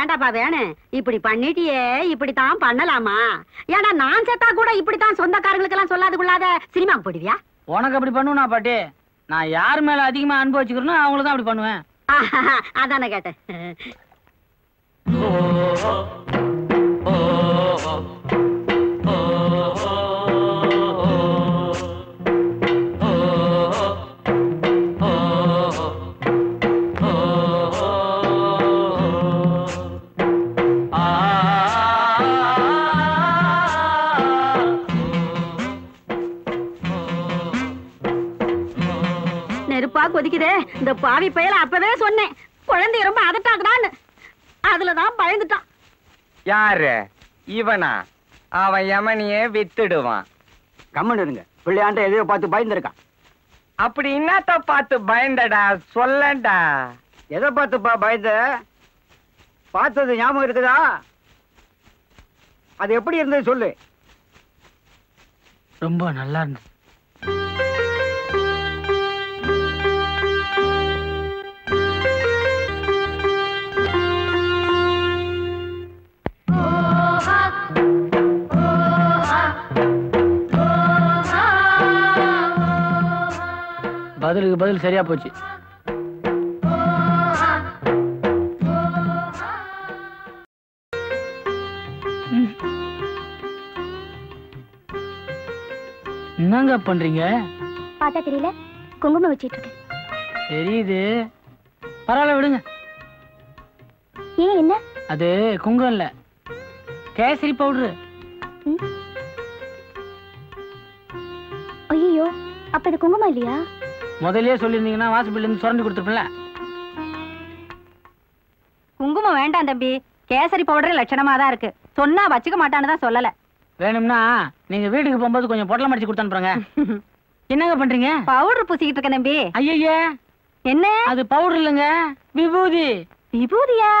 ஏண்டாப்பா வேணும் இப்படி பண்ணிட்டியே இப்படித்தான் பண்ணலாமா? ஏன்னா நான் செத்தா கூட இப்படித்தான் சொந்தக்காரங்களுக்கு எல்லாம் சொல்லாது கொள்ளாத சினிமா போடுவியா? உனக்கு அப்படி பண்ணுவேனா பாட்டி நான் யார் மேல அதிகமா அன்பு வச்சுக்கிறேனோ அவங்களுக்கு தான் அப்படி பண்ணுவேன். அதானே கேட்டேன். கொதிக்குதே இந்த பாவி பயல அப்பவே சொன்னேன். குழந்தை ரொம்ப அதட்டாக்குதான்னு. அதுலதான் பயந்துட்டான். யாரு? இவனா? அவன் யமனியே வித்துடுவான். கம்மன் இருங்க. பிள்ளையாண்ட எதையோ பார்த்து பயந்துருக்கான். அப்படி என்னத்த பார்த்து பயந்தடா? சொல்லண்டா. எதை பார்த்துப்பா பயந்த? பார்த்தது ஞாபகம் இருக்குதா? அது எப்படி இருந்தது சொல்லு. ரொம்ப நல்லா இருந்துச்சு பதிலுக்கு பதில் சரியா போச்சு. என்னங்க பண்றீங்க? பார்த்தா தெரியல. குங்குமம் வச்சிட்டு இருக்கு தெரியுது. பரவாயில்ல விடுங்க. ஏன் என்ன? அது குங்கம் இல்ல. கேசரி பவுடரு. ஐயோ அப்ப இது குங்குமம் இல்லையா? முதல்லயே சொல்லியிருந்தீங்கன்னா வாசப்பில் இருந்து சுரண்டி கொடுத்துருப்பேன்ல. குங்குமம் வேண்டாம் தம்பி. கேசரி பவுடர் லட்சணமா தான் இருக்கு. சொன்னா வச்சுக்க மாட்டான்னு தான் சொல்லல. வேணும்னா நீங்க வீட்டுக்கு போகும்போது கொஞ்சம் பொட்டலம் அடிச்சு கொடுத்து அனுப்புறேங்க. என்னங்க பண்றீங்க? பவுடர் பூசிக்கிட்டு இருக்கேன் தம்பி. ஐயய்யே என்ன? அது பவுடர் இல்லைங்க. விபூதி. விபூதியா.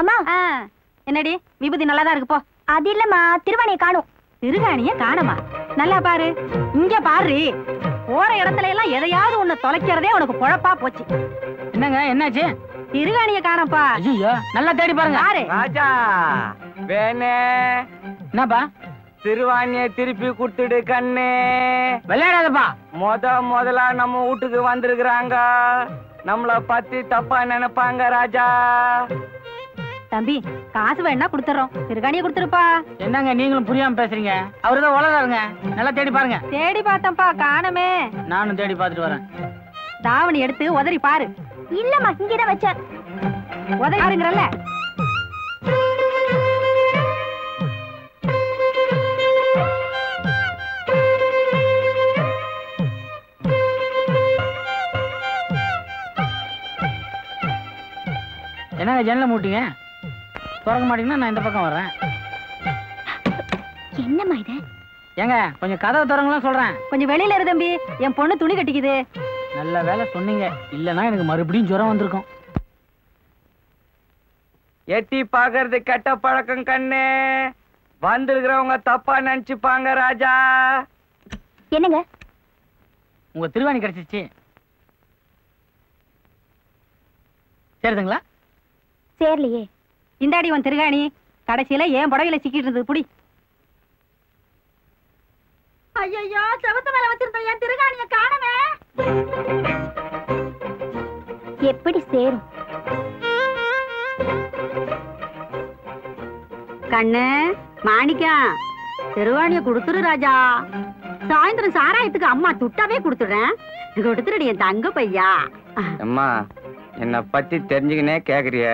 அம்மா. என்னடி? விபூதி நல்லா தான் இருக்கு போ. அது இல்லம்மா. திருவாணியை காணும். திருகாணிய காணமா? நல்லா பாரு. இங்க பாரு. போற இடத்துல எல்லாம் எதையாவது ஒண்ணு தொலைக்கிறதே உனக்கு பொழப்பா போச்சு. என்னங்க என்னாச்சு? திருகாணிய காணப்பா ஐயோ நல்லா தேடி பாருங்க. பாரு ராஜா வேணே. என்னப்பா? திருவாணிய திருப்பி கொடுத்துடு கண்ணே. விளையாடாதப்பா. முத முதலா நம்ம வீட்டுக்கு வந்திருக்கிறாங்க. நம்மள பத்தி தப்பா நினைப்பாங்க ராஜா. தம்பி காசு வேணா கொடுத்துறோம். திருகாணிய கொடுத்துருப்பா. என்னங்க நீங்களும் புரியாம பேசுறீங்க? அவருதான் உலகாருங்க நல்லா தேடி பாருங்க. தேடி பார்த்தேன்ப்பா காணமே. நானும் தேடி பார்த்துட்டு வரேன். தாவணி எடுத்து உதறி பாரு. இல்லம்மா இங்கதான் வச்சேன். உதறி பாருங்கறல்ல. என்னங்க ஜன்னலை மூட்டிங்க திறக்க மாட்டீங்கன்னா நான் இந்த பக்கம் வர்றேன். என்னம்மா இது? ஏங்க கொஞ்சம் கதவை திறங்கலாம் சொல்றேன். கொஞ்சம் வெளியில இரு தம்பி. என் பொண்ணு துணி கட்டிக்குது. நல்ல வேலை சொன்னீங்க. இல்லைன்னா எனக்கு மறுபடியும் ஜுரம் வந்திருக்கும். எட்டி பாக்குறது கெட்ட பழக்கம் கண்ணே. வந்திருக்கிறவங்க தப்பா நினைச்சுப்பாங்க ராஜா. என்னங்க? உங்க திருவாணி கிடைச்சிச்சு சரிதுங்களா? சேரலையே. இந்தாடி உன் திருகாணி. கடைசியில ஏன் புடவையில சிக்கிட்டு இருந்தது? புடி. ஐயோ செவத்து மேல வச்சிருந்த என் திருகாணிய காணவே. எப்படி சேரும்? கண்ணு மாணிக்கம் திருவாணிய கொடுத்துரு ராஜா. சாயந்தரம் சாராயத்துக்கு அம்மா துட்டாவே கொடுத்துடுறேன். கொடுத்துருடி என் தங்க பையா. அம்மா என்னை பத்தி தெரிஞ்சுக்கினே கேக்குறிய.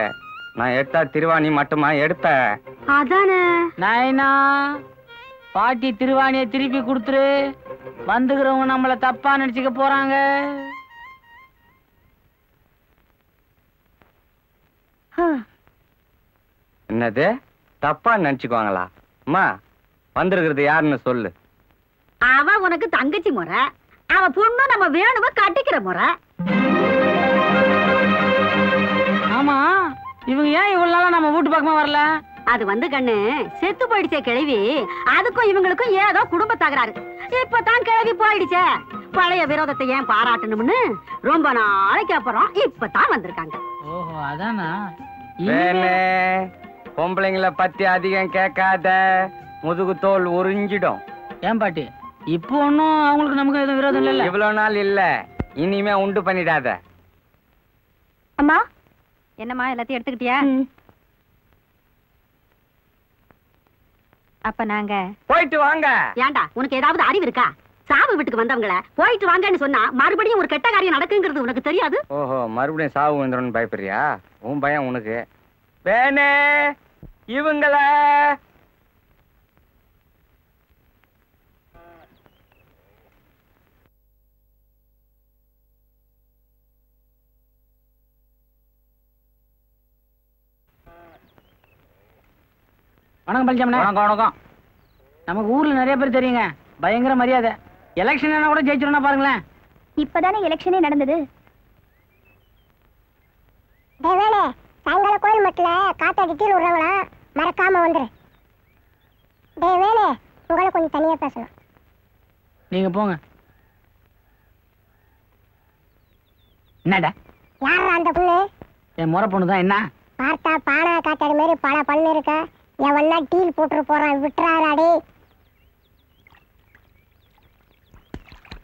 நான் எடுத்தா திருவாணி மட்டுமா? எடுப்பேன் அதானே. நாயனா பாட்டி திருவாணியை திருப்பி கொடுத்துரு. வந்துக்கிறவங்க நம்மள தப்பா நினைச்சுக்க போறாங்க. என்னது? தப்பா நினைச்சுக்குவாங்களா? அம்மா வந்திருக்கிறது யாருன்னு சொல்லு. அவ உனக்கு தங்கச்சி முறை. அவ பொண்ணு நம்ம வேணும கட்டிக்கிற முறை. இவங்க ஏன் இவ்வளவு நாளா நம்ம வீட்டு பக்கமா வரல? அது வந்து கண்ணு செத்து போயிடுச்சே கிழவி. அதுக்கும் இவங்களுக்கும் ஏதோ குடும்ப தகராறு இப்பதான் கிழவி போயிடுச்சே. பழைய விரோதத்தை ஏன் பாராட்டணும்னு ரொம்ப நாளைக்கு அப்புறம் இப்பதான் வந்திருக்காங்க. ஓஹோ அதானா? பொம்பளைங்களை பத்தி அதிகம் கேட்காத முதுகு தோல் உறிஞ்சிடும். ஏன் பாட்டி? இப்போ ஒன்றும் அவங்களுக்கு நமக்கு எதுவும் விரோதம் இல்லைல்ல? இவ்வளவு நாள் இல்ல இனிமே உண்டு பண்ணிடாத. அம்மா என்னம்மா எல்லாத்தையும் எடுத்துக்கிட்டியா. அப்ப நாங்க போயிட்டு வாங்க. ஏன்டா உனக்கு ஏதாவது அறிவு இருக்கா? சாவு வீட்டுக்கு வந்தவங்கள போயிட்டு வாங்கன்னு சொன்னா மறுபடியும் ஒரு கெட்ட காரியம் நடக்குங்கிறது உனக்கு தெரியாது? ஓஹோ மறுபடியும் சாவு வந்துடும் பயப்படுறியா? உன் பயம் உனக்கு. வேணே இவங்கள வணக்கம் பழனிசாமி வணக்கம் வணக்கம். நமக்கு ஊர்ல நிறைய பேர் தெரியுங்க. பயங்கர மரியாதை. எலெக்ஷன் கூட ஜெயிச்சிருந்தா பாருங்களேன். இப்பதானே எலெக்ஷனே நடந்தது? தேவேனே சாயங்காலம் கோயில் மட்டில் காத்தாடி கீழே விடுறவங்களா மறக்காம வந்துரு. தேவேனே உங்களை கொஞ்சம் தனியா பேசணும். நீங்க போங்க. என்னடா? யாரா அந்த பொண்ணு என் முறை பொண்ணு தான் என்ன? பார்த்தா பானா காத்தாடி மாதிரி பல பண்ணு இருக்க. எவன்னா டீல் போட்டு போறான்? விட்டுறாராடே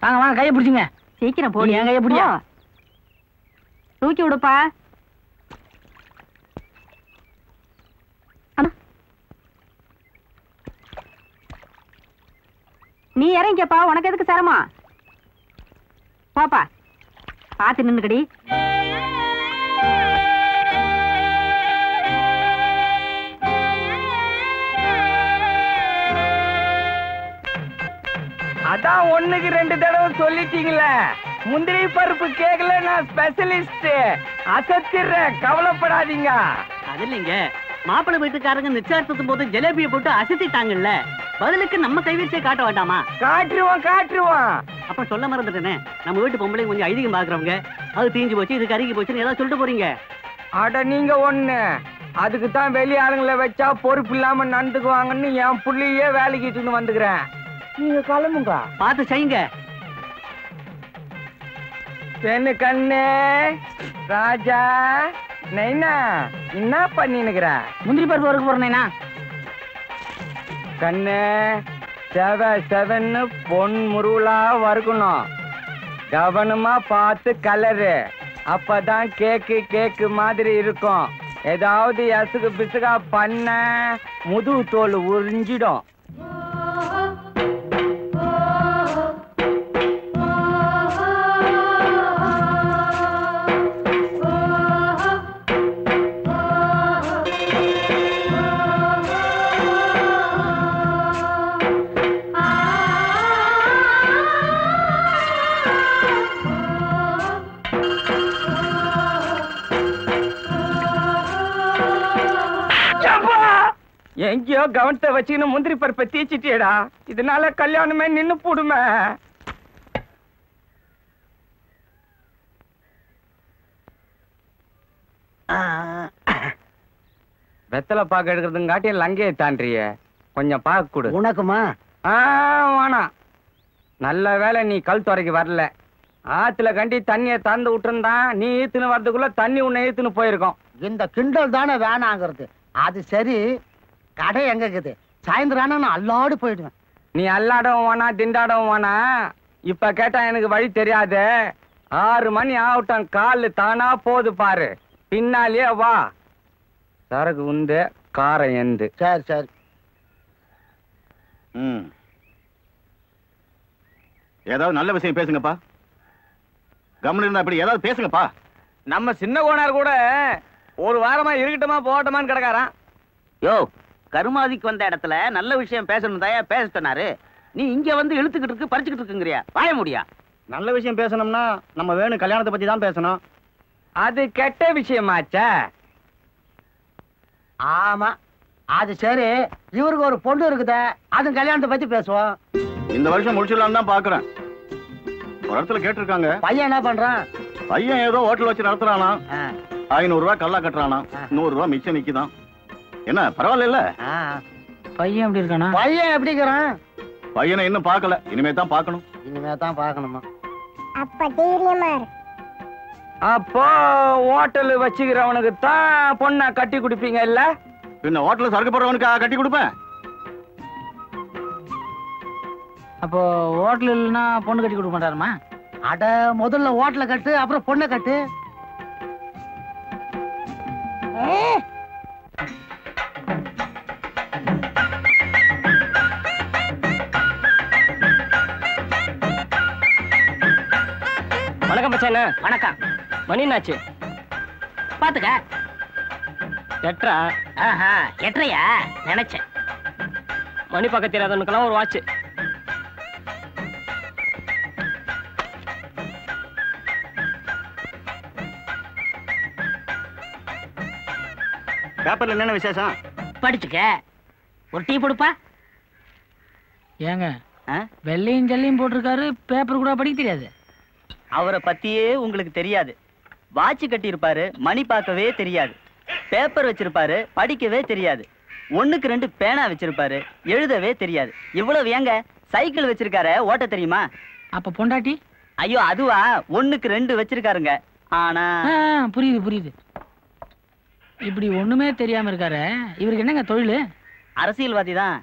வாங்க வாங்க கையை பிடிச்சிங்க. சீக்கிரம் நீ என் கையை பிடியா? தூக்கி விடுப்பா. அம்மா. நீ இறங்கிக்கப்பா உனக்கு எதுக்கு சிரமம்? போப்பா. பார்த்து நின்னுக்கடி. அதான் ஒண்ணுக்கு ரெண்டு தடவை சொல்லிட்டீங்களே. முந்திரி பருப்பு கேக்கல நான் ஸ்பெஷலிஸ்ட் அசத்திடுறேன் கவலைப்படாதீங்க. அது இல்லைங்க. மாப்பிள்ளை வீட்டுக்காரங்க நிச்சயார்த்தத்தும் போது ஜிலேபியை போட்டு அசத்திட்டாங்கல்ல. பதிலுக்கு நம்ம கைவரிசை காட்ட வேண்டாமா? காட்டுருவான் காட்டுருவான் அப்ப சொல்ல மறந்துட்டேனே. நம்ம வீட்டு பொம்பளை கொஞ்சம் ஐதீகம் பாக்குறவங்க அது தீஞ்சு போச்சு இது கருகி போச்சுன்னு ஏதாவது சொல்லிட்டு போறீங்க. அட நீங்க ஒண்ணு. அதுக்கு தான் வெளி ஆளுங்களை வச்சா பொறுப்பு இல்லாம நடந்துக்குவாங்கன்னு என் புள்ளையே வேலைக்கு வந்துக்கிறேன். நீங்க கிளம்புங்க. பார்த்து செய்யுங்க. பெண்ணு கண்ணு ராஜா நைனா என்ன பண்ணினுக்கிற? முந்திரி பருப்பு வறுக்க போறேனா கண்ணு செவ செவன்னு பொன் முருவலா வறுக்கணும். கவனமா பார்த்து கலரு. அப்பதான் கேக்கு கேக்கு மாதிரி இருக்கும். ஏதாவது எசுகு பிசுகா பண்ண முதுகு தோல் உறிஞ்சிடும். கவனத்தை வச்சுக்கின்னு முந்திரி பருப்பை தீச்சிட்டியடா. இதனால கல்யாணமே நின்னு போடுமே. வெத்தலை பாக்கு எடுக்கிறதுங்காட்டி லங்கையை தாண்டிய. கொஞ்சம் பாக்கு கொடு. உனக்குமா? வேணாம் நல்ல வேளை நீ கல் துறைக்கு வரல. ஆத்துல கண்டி தண்ணியை திறந்து விட்டுருந்தான் நீ ஈத்துன்னு வர்றதுக்குள்ள தண்ணி உன்னை ஈத்துன்னு போயிருக்கோம். இந்த கிண்டல் தானே வேணாங்கிறது. அது சரி கடை எங்க இருக்குது? சாயந்தரம் நான் அல்லாடு போயிடுவேன். நீ அல்லாடவும் வேணா திண்டாடவும் வேணா. இப்ப கேட்டா எனக்கு வழி தெரியாது. ஆறு மணி ஆகட்டும் காலு தானா போது பாரு. பின்னாலேயே வா. சரக்கு உந்து காரம் எந்து சரி சரி. ம். ஏதாவது நல்ல விஷயம் பேசுங்கப்பா. கவனம் இருந்தா அப்படி ஏதாவது பேசுங்கப்பா. நம்ம சின்ன கோனார் கூட ஒரு வாரமா இருக்கட்டுமா போகட்டுமான்னு கிடக்காரான் யோ கருமாதிக்கு வந்த இடத்துல நல்ல விஷயம் பேசணும் தாயா பேச சொன்னாரு. நீ இங்க வந்து இழுத்துக்கிட்டு இருக்கு பறிச்சுக்கிட்டு இருக்குங்கிறியா? வாய முடியா? நல்ல விஷயம் பேசணும்னா நம்ம வேணும் கல்யாணத்தை பத்தி தான் பேசணும். அது கெட்ட விஷயமாச்சே. ஆமா. அது சரி. இவருக்கு ஒரு பொண்ணு இருக்குதே அது கல்யாணத்தை பத்தி பேசுவோம். இந்த வருஷம் முடிச்சிடலாம்னு தான் பாக்குறேன். ஒரு இடத்துல கேட்டிருக்காங்க. பையன் என்ன பண்றான்? பையன் ஏதோ ஹோட்டல் வச்சு நடத்துறானா ஐநூறு ரூபாய் கல்லா கட்டுறானா. நூறு ரூபாய் மிச்சம் நிக்குதான் என்ன பரவாயில்ல. பையன் எப்படி இருக்கானா? பையன் எப்படிங்கிறான் பையனை இன்னும் பார்க்கல. இனிமே தான் பார்க்கணும். இனிமே தான் பார்க்கணுமா? அப்ப தைரியமா அப்போ ஹோட்டல் வச்சுக்கிறவனுக்கு தான் பொண்ணை கட்டி கொடுப்பீங்க இல்ல? பின்ன ஹோட்டல்ல சரக்கு போடுறவனுக்கு கட்டி கொடுப்பேன். அப்போ ஹோட்டல் இல்லைன்னா பொண்ணு கட்டி கொடுக்க மாட்டாருமா? அட முதல்ல ஓட்டல கட்டு அப்புறம் பொண்ணை கட்டு. வணக்கம் பச்சான வணக்கம். மணி என்னாச்சு? பாத்துக்க. எட்ரா ஆஹா எட்டையா நினைச்சேன். மணி பக்கத்து தெரியாதவனுக்கெல்லாம் ஒரு வாட்ச். பேப்பர்ல என்னென்ன விசேஷம்? படிச்சுக்க. ஒரு டீ கொடுப்பா ஏங்க? வெள்ளையும் ஜல்லையும் போட்டிருக்காரு பேப்பர் கூட படிக்க தெரியாது. அவரை பத்தியே உங்களுக்கு தெரியாது. வாட்ச் கட்டியிருப்பாரு மணி பார்க்கவே தெரியாது. பேப்பர் வச்சிருப்பாரு படிக்கவே தெரியாது. ஒண்ணுக்கு ரெண்டு பேனா வச்சிருப்பாரு எழுதவே தெரியாது. இவ்வளவு ஏங்க? சைக்கிள் வச்சிருக்காரு ஓட்ட தெரியுமா? அப்ப பொண்டாட்டி? ஐயோ அதுவா? ஒண்ணுக்கு ரெண்டு வச்சிருக்காருங்க. ஆனா புரியுது புரியுது. இப்படி ஒண்ணுமே தெரியாம இருக்காரு இவருக்கு என்னங்க தொழில்? அரசியல்வாதி தான்.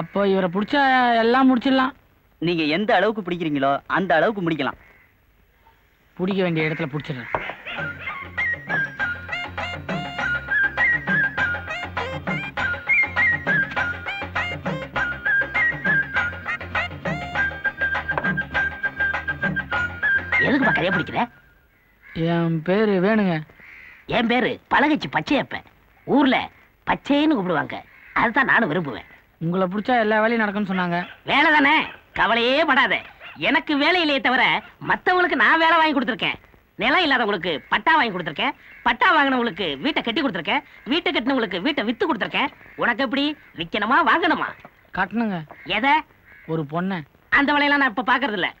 அப்போ இவரை பிடிச்சா எல்லாம் முடிச்சிடலாம். நீங்க எந்த அளவுக்கு பிடிக்கிறீங்களோ அந்த அளவுக்கு முடிக்கலாம். பிடிக்க வேண்டிய இடத்துல பிடிச்சிடுறேன். எதுக்கு பக்கறையே பிடிக்கிற? என் பேரு வேணுங்க. என் பேரு பழகச்சி பச்சையப்ப ஊர்ல பச்சைன்னு கூப்பிடுவாங்க. அதுதான் நானும் விரும்புவேன். உங்களை பிடிச்சா எல்லா வேலையும் நடக்கும்னு சொன்னாங்க. வேலை தானே? கவலையே படாத. எனக்கு வேலை இல்லையே தவிர மத்தவங்களுக்கு நான் வேலை வாங்கி கொடுத்துருக்கேன். நிலம் இல்லாதவங்களுக்கு பட்டா வாங்கி கொடுத்துருக்கேன். பட்டா வாங்கினவங்களுக்கு வீட்டை கட்டி கொடுத்துருக்கேன். வீட்டை கட்டினவங்களுக்கு வீட்டை வித்து கொடுத்துருக்கேன். உனக்கு எப்படி? விற்கணுமா வாங்கணுமா? கட்டணுங்க. எதை? ஒரு பொண்ணை. அந்த வேலையெல்லாம் நான் இப்ப பாக்குறது இல்ல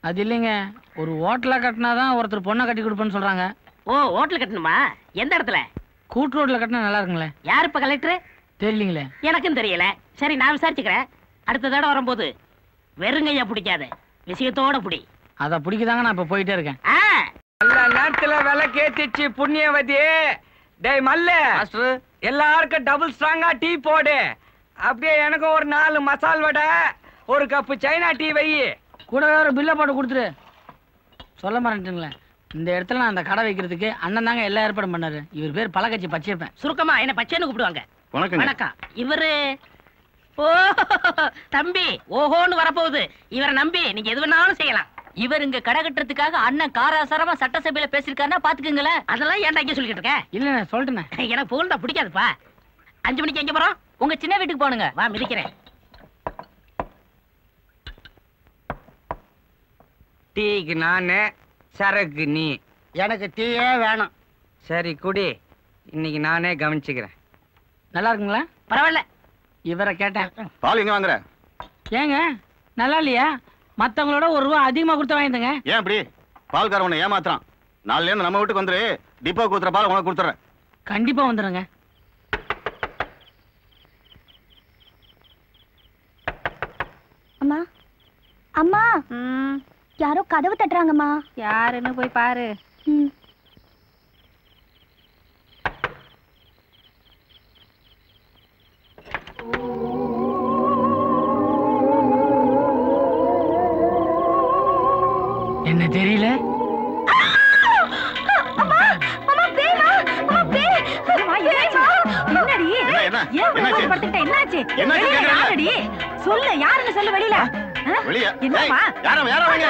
அது இல்லைங்க. ஒரு ஹோட்டலாக கட்டினாதான் ஒருத்தர் பொண்ணை கட்டி கொடுப்பேன்னு சொல்றாங்க. ஓ ஹோட்டல் கட்டணுமா? எந்த இடத்துல? கூட்டு ரோட்ல கட்டினா நல்லா இருக்குங்களே. யார் இப்ப கலெக்டர் தெரியலீங்களே. எனக்கும் தெரியல. சரி நான் விசாரிச்சுக்கிறேன். அடுத்த தடவை வரும்போது வெறுங்கையா பிடிக்காத. விஷயத்தோட பிடி. அதை பிடிக்கதாங்க நான் இப்போ போயிட்டே இருக்கேன். ஆ. நல்ல நேரத்துல விலை கேத்திச்சு புண்ணியவதி. டேய் மல்ல. எல்லாருக்கும் டபுள் ஸ்ட்ராங்கா டீ போடு. அப்படியே எனக்கும் ஒரு நாலு மசால் வடை ஒரு கப்பு சைனா டீ வை. கூட ஒரு பில்லை போட்டு கொடுத்துரு சொல்ல மாட்டேங்களேன் இந்த இடத்துல நான் அந்த கடை வைக்கிறதுக்கு அண்ணன் தாங்க எல்லா ஏற்பாடும் பண்ணாரு. இவர் பேர் பழக்கட்சி பச்சையப்பேன். சுருக்கமா என்ன பச்சைன்னு கூப்பிடுவாங்க. வணக்கங்க. வணக்கம். இவரு ஓ தம்பி ஓஹோன்னு வரப்போகுது. இவரை நம்பி நீங்க எது வேணாலும் செய்யலாம். இவர் இங்க கடை கட்டுறதுக்காக அண்ணன் காராசாரமா சட்டசபையில பேசிருக்காருன்னா பாத்துக்கங்களேன். அதெல்லாம் ஏன்டா இங்க சொல்லிக்கிட்டு இருக்க? இல்லைண்ணே சொல்லிட்டேண்ணே எனக்கு புகழ்ந்தா பிடிக்காதுப்பா. அஞ்சு மணிக்கு எங்க போறோம்? உங்க சின்ன வீட்டுக்கு போனுங்க வா மிதிக்கிறேன். டீக்கு நானு சரக்கு நீ. எனக்கு டீயே வேணாம். சரி குடி. இன்னைக்கு நானே கவனிச்சுக்கிறேன். நல்லா இருக்குங்களா? பரவாயில்ல. இவரை கேட்டேன். பால் எங்க வாங்குற? ஏங்க நல்லா இல்லையா? மத்தவங்களோட ஒரு ரூபா அதிகமா கொடுத்து வாங்கிட்டுங்க ஏன் அப்படி பால்கார உன்னை ஏமாத்துறான். நாலுல இருந்து நம்ம வீட்டுக்கு வந்துரு. டிப்போ கூத்துற பால் உனக்கு கொடுத்துறேன். கண்டிப்பா வந்துடுங்க அம்மா அம்மா. யாரோ கதவு தட்டுறாங்கம்மா. யாருன்னு போய் பாரு. ம் என்ன தெரியல என்னடி என்ன, என்ன? ஏன் உள்ள என்னாச்சு? படுத்துக்கிட்ட? என்னாச்சு என்னாச்சு வெளியில கேக்குறேன். யாரடி? சொல்லு யாருன்னு சொல்லு வெளியில. ஆ? வெளியே. என்னம்மா யாரும் யாரும் அவங்க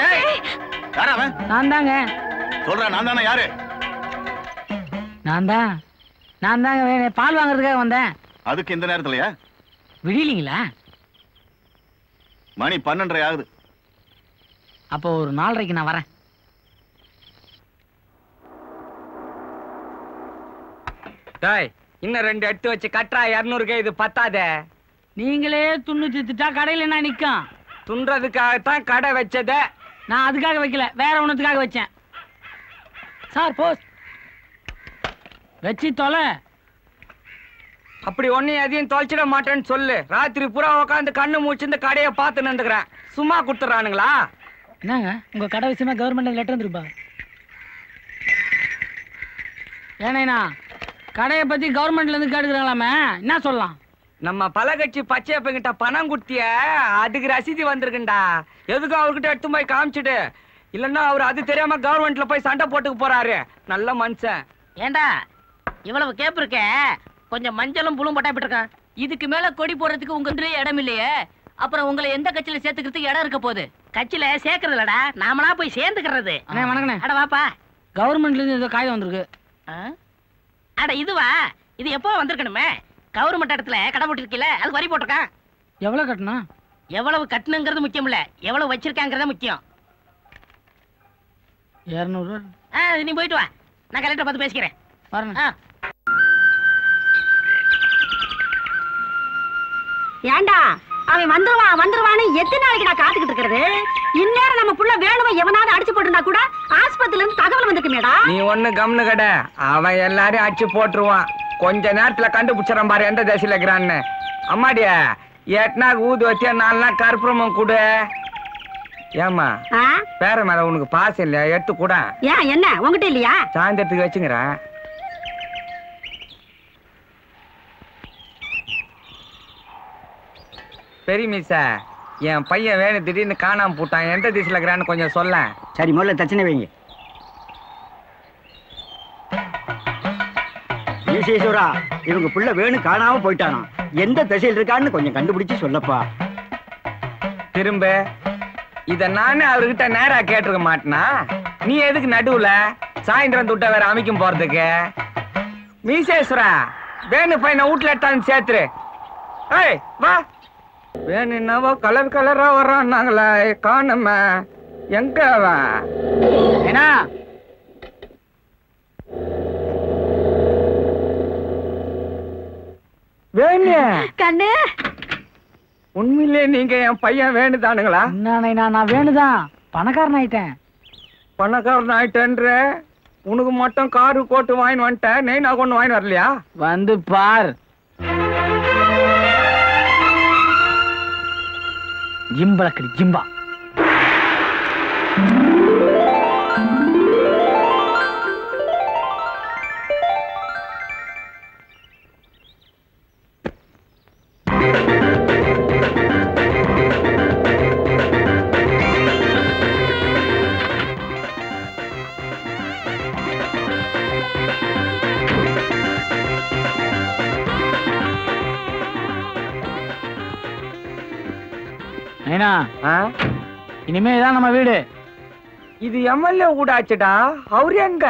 யாரா அவன் நான் தாங்க சொல்றேன் நான் தானே யாரு? நான் தான் நான் தாங்க வே- பால் வாங்குறதுக்காக வந்தேன். அதுக்கு இந்த நேரத்துலயா? விடியலீங்களா? மணி பன்னெண்டரை ஆகுது. அப்போ ஒரு நாலரைக்கு நான் வரேன். டேய் இன்னும் ரெண்டு எடுத்து வச்சு கட்டுறா இரநூறுக்கு இது பத்தாதே. நீங்களே துண்ணு தித்துட்டா கடையில் என்ன நிற்கும் துன்றதுக்காகத்தான் கடை வச்சதே. நான் அதுக்காக வைக்கல வேற ஒண்ணுத்துக்காக வச்சேன். சார் போஸ் வச்சு தொலை. அப்படி ஒன்னையும் எதையும் தொலைச்சிட மாட்டேன்னு சொல்லு. ராத்திரி பூரா உட்காந்து கண்ணு மூச்சு இந்த கடையை பார்த்து நின்றுக்கிறேன். சும்மா கொடுத்துட்றானுங்களா? என்னங்க? உங்க கடை விஷயமா கவர்மெண்ட் லெட்டர் வந்துருப்பா ஏனேண்ணா கடையை பத்தி கவர்மெண்ட்ல இருந்து கேட்டுக்கிறாங்களாமே? என்ன சொல்லலாம்? நம்ம பலகட்சி பச்சையப்பங்கிட்ட பணம் குடுத்திய அதுக்கு ரசீதி வந்திருக்குண்டா. எதுக்கும் அவர்கிட்ட எடுத்து போய் காமிச்சிடு இல்லன்னா அவர் அது தெரியாம கவர்மெண்ட்ல போய் சண்டை போட்டுக்க போறாரு. நல்ல மனுஷன். ஏண்டா இவ்வளவு கேப் இருக்க. கொஞ்சம் மஞ்சளும் புழும் பட்டா இருக்கான் இதுக்கு மேல கொடி போடுறதுக்கு உங்க இடம் இல்லையே. அப்புறம் உங்களை எந்த கட்சியில சேர்த்துக்கிறதுக்கு இடம் இருக்க போகுது? கட்சியில சேர்க்கறது இல்லடா. நாமளா போய் சேர்ந்துக்கிறது. அட வாப்பா. கவர்மெண்ட்ல இருந்து ஏதோ காயம் வந்திருக்கு. ஆ? அட இதுவா? இது எப்போ வந்திருக்கணுமே? கவர்மெண்ட் இடத்துல கடை போட்டிருக்கீல அது வரி போட்டிருக்கான். எவ்வளவு கட்டணும்? எவ்வளவு கட்டணுங்கிறது முக்கியம் இல்ல. எவ்வளவு வச்சிருக்காங்கிறத முக்கியம். இரநூறுவா. ஆ, நீ போயிட்டு வா. நான் கலெக்டர் பார்த்து பேசிக்கிறேன். வரேன் ஏண்டா? அவன் வந்துருவான் வந்துருவான்னு எத்தனை நாளைக்கு நான் காத்துக்கிட்டு இருக்கிறது? இந்நேரம் நம்ம புள்ள வேணுமா எவனாவது அடிச்சு போட்டுருந்தா கூட ஆஸ்பத்திரில இருந்து தகவல் வந்துக்குமேடா நீ ஒண்ணு கம்னு கடை அவன் எல்லாரையும் அடிச்சு போட்டுருவான். கொஞ்ச நேரத்துல கண்டுபிடிச்சிடறான் பாரு எந்த தேசியில இருக்கிறான்னு. அம்மாடிய எட்னா ஊது வச்சியா நாலு நாள் கற்பூரமும் கொடு. ஏமா ஆ? பேர மேல உனக்கு பாசம் இல்லையா? எடுத்து கூட. ஏன் என்ன? உங்ககிட்ட இல்லையா? சாயந்தரத்துக்கு வச்சுங்கிறேன் பெரிய மீசா. என் பையன் வேணும் திடீர்னு காணாம போட்டான். எந்த திசையில இருக்கிறான்னு கொஞ்சம் சொல்ல சரி முதல்ல தச்சனை வைங்க. ஈசேஸ்வரா இவங்க புள்ள வேணும் காணாம போயிட்டானா? எந்த திசையில் இருக்கான்னு கொஞ்சம் கண்டுபிடிச்சு சொல்லப்பா. திரும்ப இத நானே அவர்கிட்ட நேரா கேட்டிருக்க மாட்டேனா? நீ எதுக்கு நடுவுல? சாயந்தரம் துட்ட வேற அமைக்கும் போறதுக்கு. மீசேஸ்வரா வேணு பையனை வீட்டுல எடுத்தாந்து சேர்த்துரு. ஏய் வா. வேணு என்னவோ கலர் கலரா வர்றான்னாங்களே காணும. எங்க அவன்? ஏன்னா? வேணு கண்ணு. உண்மையிலே நீங்க என் பையன் வேணுதானுங்களா? என்னண்ணா நான் வேணுதான். பணக்காரன் ஆயிட்டேன். பணக்காரன் ஆயிட்டேன்ற? உனக்கு மட்டும் காரு கோட்டு வாங்கி வந்துட்டேன் நெய் நான் கொண்டு வாங்கி வரலையா? வந்து பார். ஜிம்பளக்கடி ஜிம்பா இனிமே இதான் நம்ம வீடு. இது எம்எல்ஏ ஊடாச்சுடா அவரு எங்க?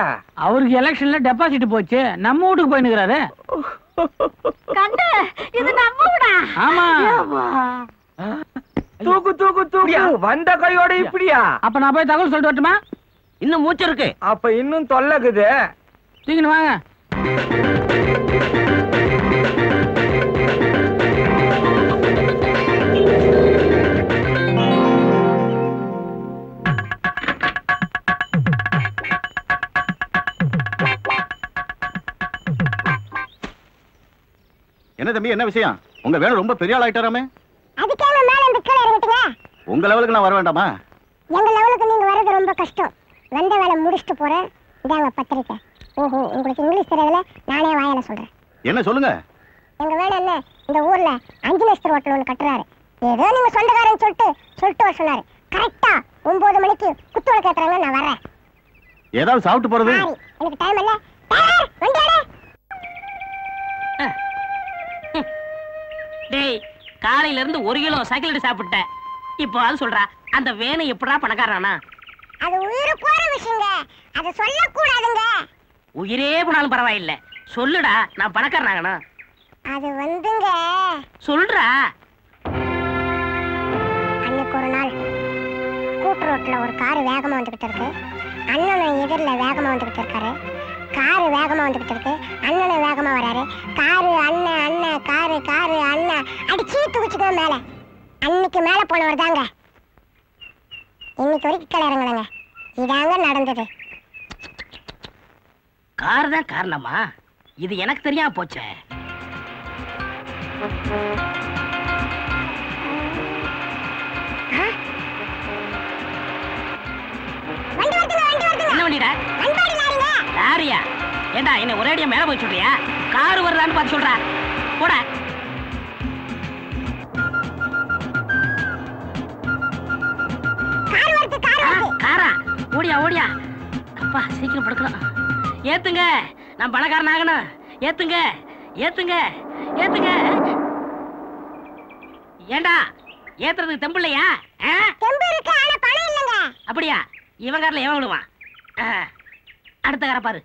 அவருக்கு எலெக்ஷன்ல டெபாசிட் போச்சு. நம்ம வீட்டுக்கு போயினுக்கிறாரு இது நம்ம வீடா? ஆமா. தூக்கு தூக்கு தூக்கு. வந்த கையோட இப்படியா? அப்ப நான் போய் தகவல் சொல்லிட்டு வரட்டுமா? இன்னும் மூச்சு இருக்கு. அப்ப இன்னும் தொல்லக்குது தூக்கின்னு வாங்க. என்ன தம்பி என்ன விஷயம்? உங்க வேணும் ரொம்ப பெரிய ஆள் ஆயிட்டாராமே. அதுக்கே மேல இருந்து கீழே இறங்கிட்டீங்க உங்க லெவலுக்கு நான் வர வேண்டாமா? எங்க லெவலுக்கு நீங்க வர்றது ரொம்ப கஷ்டம். வந்த வேலை முடிச்சுட்டு போறேன். இதாங்க பத்திரிக்கை. ஓஹோ உங்களுக்கு இங்கிலீஷ் தெரியல நானே வாயால சொல்றேன். என்ன சொல்லுங்க? எங்க வேலை என்ன? இந்த ஊர்ல அஞ்சு லட்சம் ஹோட்டல் ஒன்று கட்டுறாரு. ஏதோ நீங்க சொந்தக்காரன்னு சொல்லிட்டு சொல்லிட்டு வர சொன்னாரு. கரெக்டா ஒன்பது மணிக்கு குத்துவலை கேட்டுறாங்க நான் வரேன் ஏதாவது சாப்பிட்டு போறது? எனக்கு டைம் இல்ல. வண்டி டேய் காலையில இருந்து ஒரு கிலோ சைக்கிள் சாப்பிட்டேன். இப்போ அது சொல்றா அந்த வேனை எப்படா பணக்காரனா? அது உயிரு போற விஷயங்க. அதை சொல்லக்கூடாதுங்க. உயிரே போனாலும் பரவாயில்ல. சொல்லுடா நான் பணக்காரனாகனா? அது வந்துங்க. சொல்றா. அன்னைக்கு ஒரு நாள் கூட்டு ரோட்ல ஒரு கார் வேகமா வந்துகிட்டு இருக்கு. அண்ணனும் எதிரில் வேகமா வந்துகிட்டு இருக்காரு. காரு வேகமா வந்துகிட்டு இருக்கு அண்ணனும் வேகமா வராரு. காரு அண்ணன் அண்ணன் காரு காரு அண்ணன் அடிச்சு தூக்கிச்சுக்கோ மேல. அன்னைக்கு மேல போனவர் தாங்க. இன்னைக்கு வரைக்கும் கீழே இறங்கலங்க. இதாங்க நடந்தது. கார் தான் காரணமா? இது எனக்கு தெரியாம போச்சே. வண்டிடா? லாரியா ஏண்டா என்ன ஒரேடியா மேல போய் சொல்றியா? கார் வருதான்னு பார்த்து சொல்றா. போட. கார் ஓடியா ஓடியா. அப்பா சீக்கிரம் படுக்கலாம். ஏத்துங்க. நான் பணக்காரன் ஆகணும். ஏத்துங்க. ஏத்துங்க. ஏத்துங்க. ஏண்டா ஏத்துறதுக்கு தெம்பு இல்லையா? தெம்பு இருக்கு ஆனா பணம் இல்லைங்க. அப்படியா? இவன் காரில் எவன் விடுவான்? அடுத்த காரை பாரு?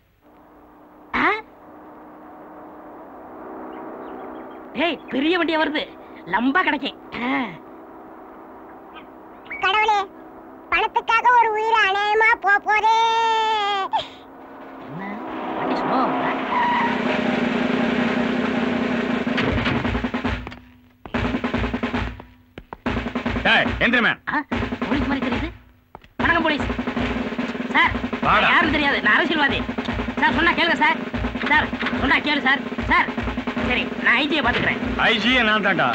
ஏய் பெரிய வண்டியா வருது. லம்பா கிடைக்கும். கடவுளே பணத்துக்காக ஒரு உயிரை அநேகமா போ போதே. போலீஸ் மாதிரி தெரியுது. வணக்கம் போலீஸ். சார். யாரும் தெரியாது. நான் அரசியல்வாதி. சார் சொன்னா கேளுங்க சார். சார் சொன்னா கேளு சார். சார் சரி நான் ஐஜியை பாத்துக்கிறேன் ஐஜியை நான் தான்டா.